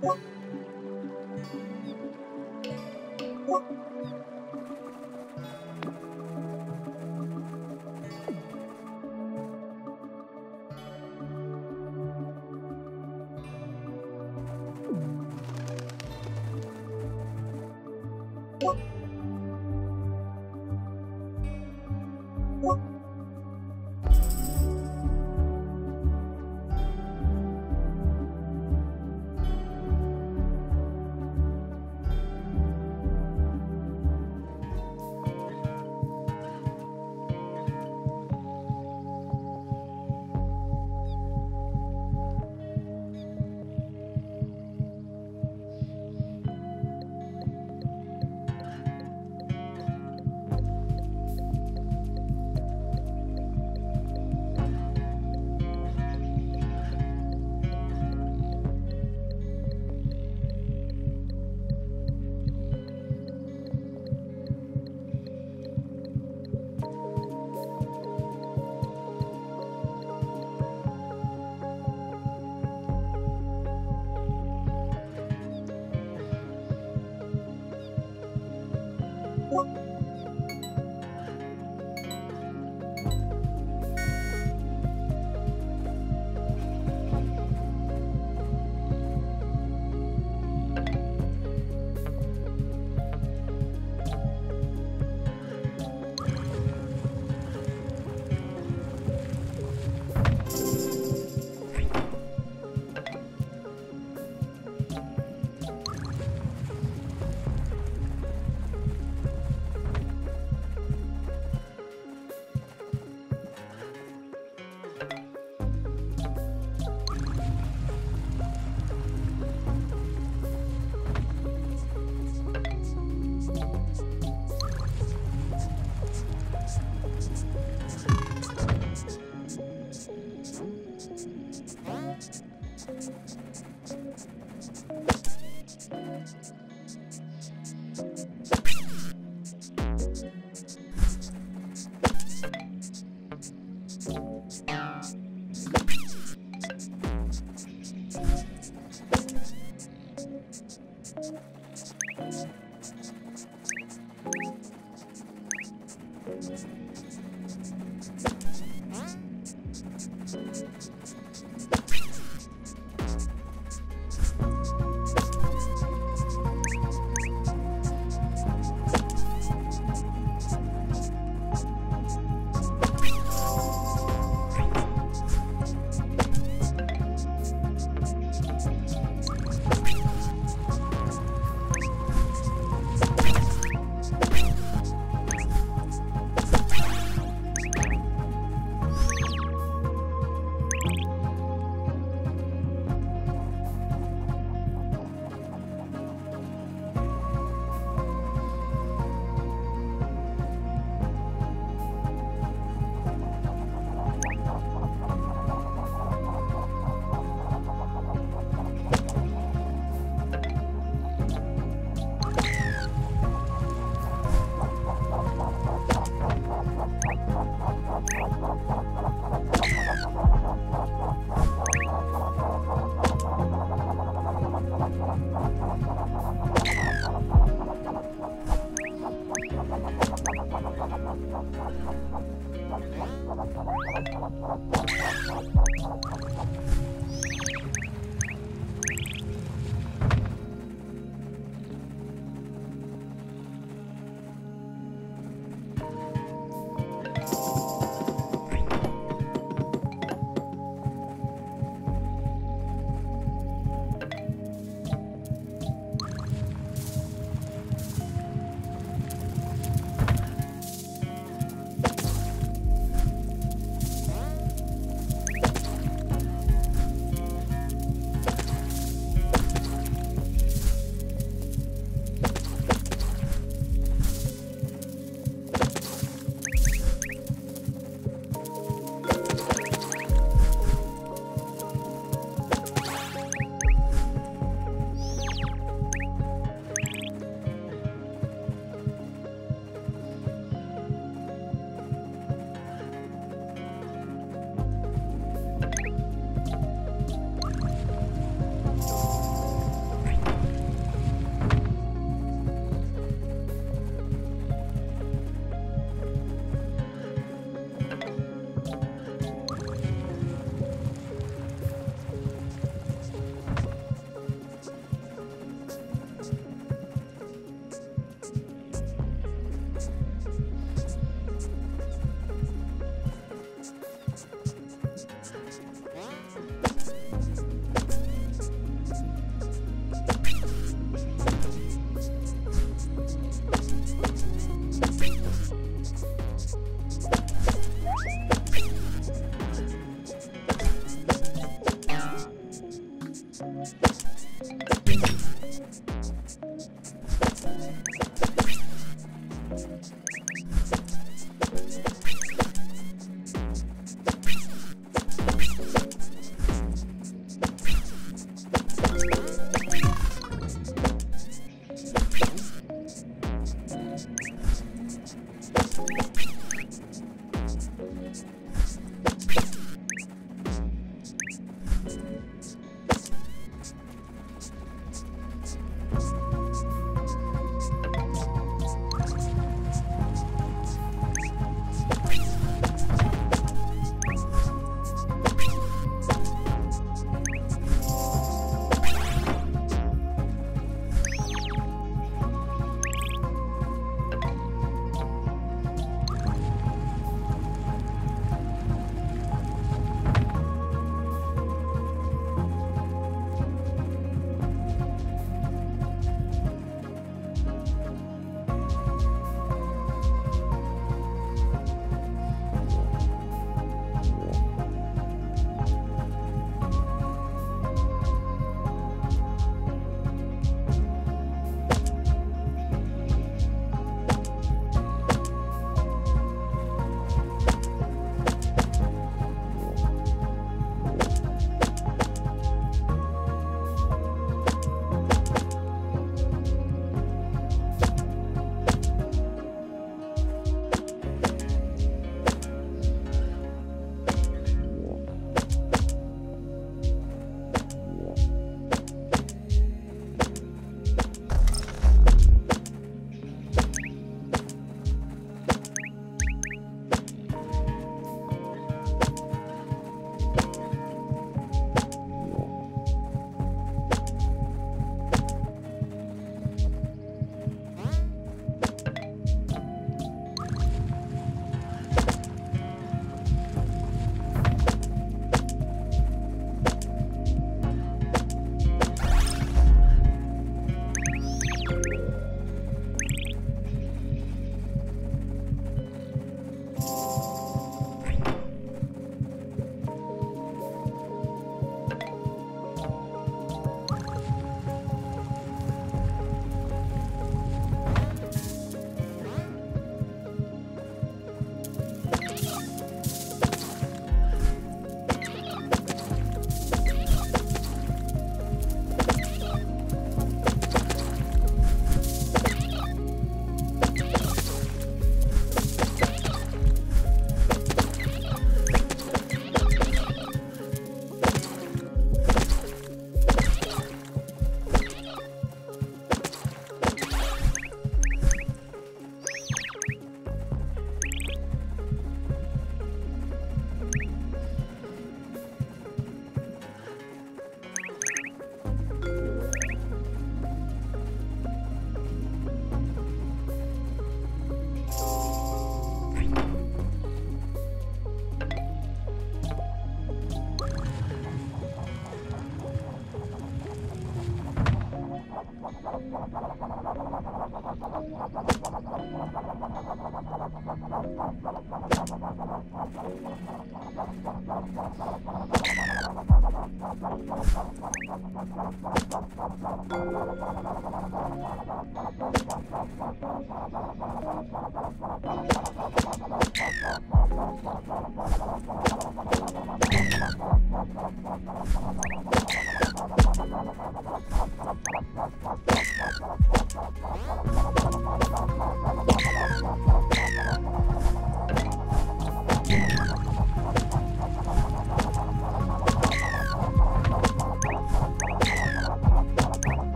What?